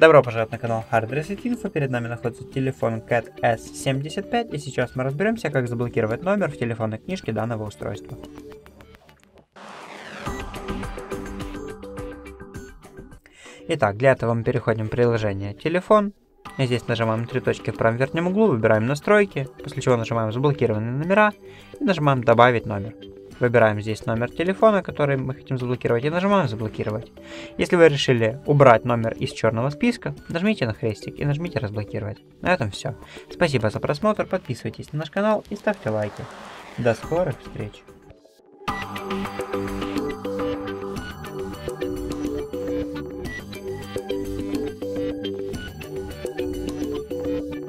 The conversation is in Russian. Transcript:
Добро пожаловать на канал Hard Reset Info. Перед нами находится телефон Cat S75 и сейчас мы разберемся, как заблокировать номер в телефонной книжке данного устройства. Итак, для этого мы переходим в приложение телефон. Здесь нажимаем три точки в правом верхнем углу, выбираем настройки, после чего нажимаем заблокированные номера и нажимаем добавить номер. Выбираем здесь номер телефона, который мы хотим заблокировать, и нажимаем «Заблокировать». Если вы решили убрать номер из черного списка, нажмите на крестик и нажмите «Разблокировать». На этом все. Спасибо за просмотр, подписывайтесь на наш канал и ставьте лайки. До скорых встреч!